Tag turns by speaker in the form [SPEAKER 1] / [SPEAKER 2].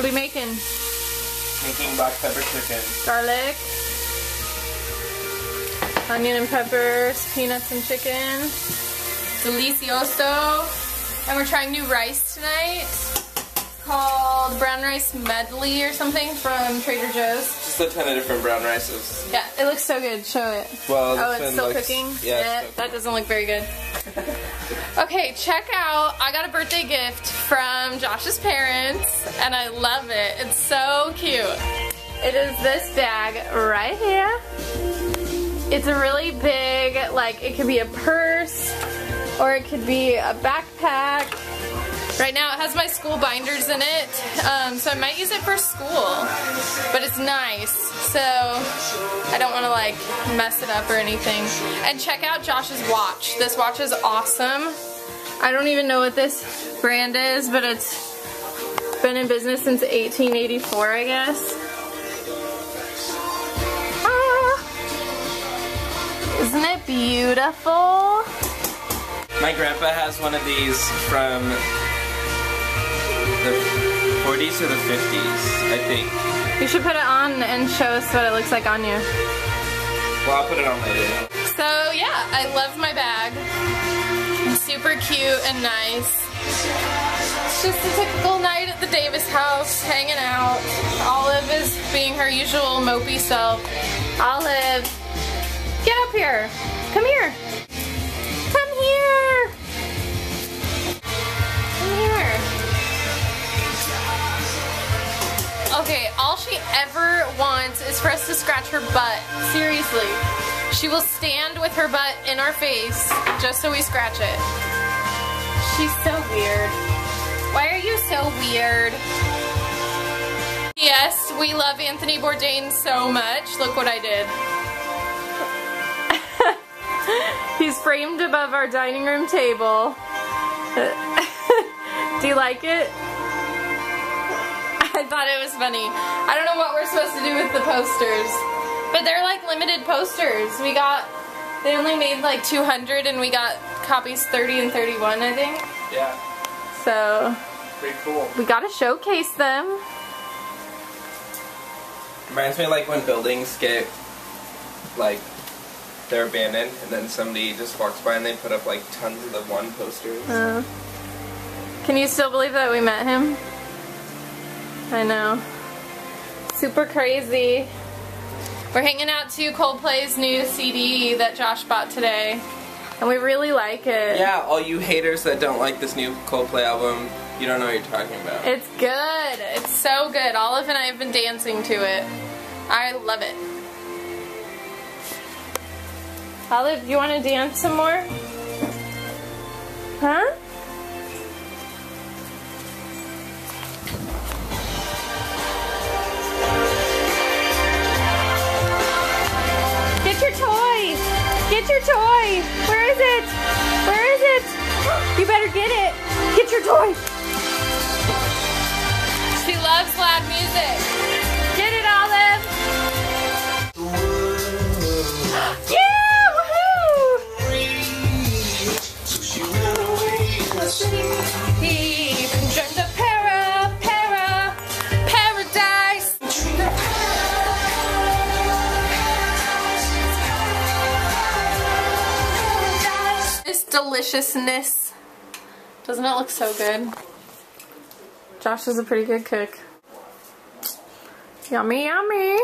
[SPEAKER 1] What are we making?
[SPEAKER 2] Making black pepper chicken.
[SPEAKER 1] Garlic, onion and peppers, peanuts and chicken. Delicioso. And we're trying new rice tonight called brown rice medley or something from Trader Joe's.
[SPEAKER 2] Just a ton of different brown rices.
[SPEAKER 1] Yeah, it looks so good. Show it.
[SPEAKER 2] Well,
[SPEAKER 1] Oh, it's still
[SPEAKER 2] looks-
[SPEAKER 1] cooking?
[SPEAKER 2] Yeah. it's
[SPEAKER 1] that doesn't look very good. Okay, check out. I got a birthday gift from Josh's parents, and I love it. It's so cute. It is this bag right here. It's a really big, like, it could be a purse, or it could be a backpack. Right now it has my school binders in it, um, so I might use it for school. But it's nice, so I don't want to like mess it up or anything. And check out Josh's watch. This watch is awesome. I don't even know what this brand is, but it's been in business since 1884, I guess. Ah. Isn't it beautiful?
[SPEAKER 2] My grandpa has one of these from the 40s or the 50s, I think.
[SPEAKER 1] You should put it on and show us what it looks like on you.
[SPEAKER 2] Well, I'll put it on later.
[SPEAKER 1] So yeah, I love my bag. It's super cute and nice. It's just a typical night at the Davis house, hanging out. Olive is being her usual mopey self. Olive, get up here. Come here. She ever wants is for us to scratch her butt. Seriously. She will stand with her butt in our face just so we scratch it. She's so weird. Why are you so weird? Yes, we love Anthony Bourdain so much. Look what I did. He's framed above our dining room table. Do you like it? I thought it was funny. I don't know what we're supposed to do with the posters. But they're like limited posters. We got, they only made like 200 and we got copies 30 and 31, I think.
[SPEAKER 2] Yeah,
[SPEAKER 1] So
[SPEAKER 2] pretty cool.
[SPEAKER 1] we gotta showcase them.
[SPEAKER 2] Reminds me of like when buildings get like they're abandoned and then somebody just walks by and they put up like tons of the one posters.
[SPEAKER 1] Uh, can you still believe that we met him? I know. Super crazy. We're hanging out to Coldplay's new CD that Josh bought today. And we really like it.
[SPEAKER 2] Yeah, all you haters that don't like this new Coldplay album, you don't know what you're talking about.
[SPEAKER 1] It's good. It's so good. Olive and I have been dancing to it. I love it. Olive, you want to dance some more? Huh? Your toy! Where is it? Where is it? You better get it! Get your toy! Deliciousness. Doesn't it look so good? Josh is a pretty good cook. Yummy, yummy.